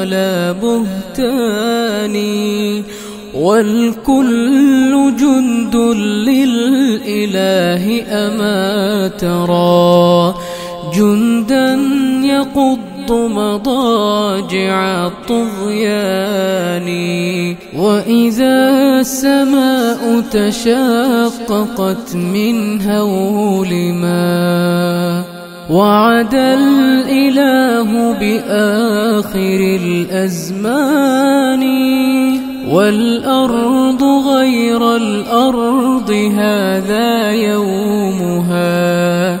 ولا بهتان والكل جند للإله أما ترى جندا يقض مضاجع الطغيان وإذا السماء تشققت من هول ما وعد الإله بآخر الأزمان والأرض غير الأرض هذا يومها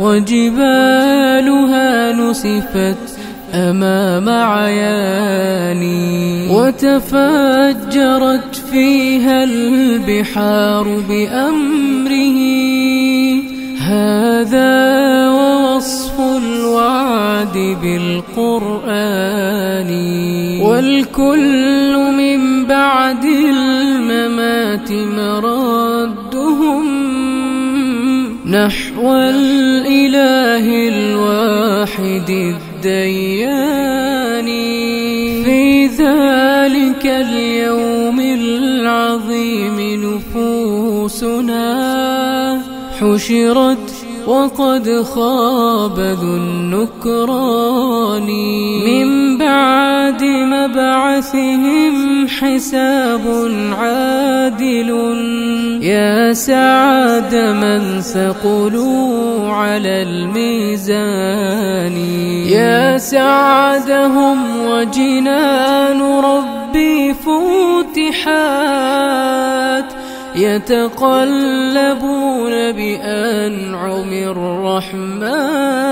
وجبالها نسفت أمام عياني وتفجرت فيها البحار بأمره. هذا بالقرآن. والكل من بعد الممات مردهم نحو الإله الواحد الديان. في ذلك اليوم العظيم نفوسنا حشرت وقد خاب ذو النكران. من بعد مبعثهم حساب عادل. يا سعد من ثقلوا على الميزان. يا سعدهم وجنان ربي فتحات يتقلبون بأنعم الرحمن.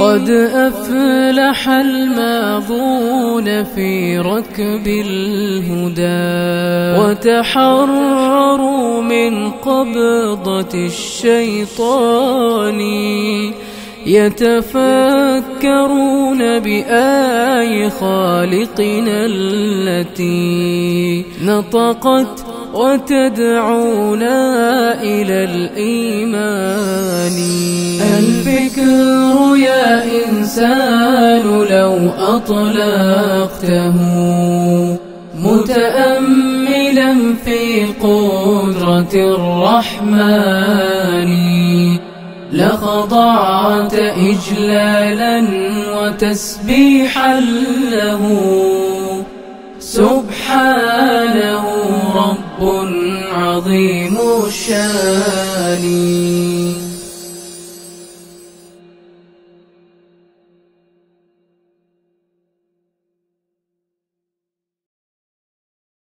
قد أفلح الماضون في ركب الهدى. وتحرروا من قبضة الشيطان. يتفكرون بآي خالقنا التي نطقت وتدعونا إلى الإيمان. الفكر يا إنسان لو أطلقته متأملا في قدرة الرحمن لخضعت إجلالا وتسبيحا له. سبحانه رب عظيم الشان.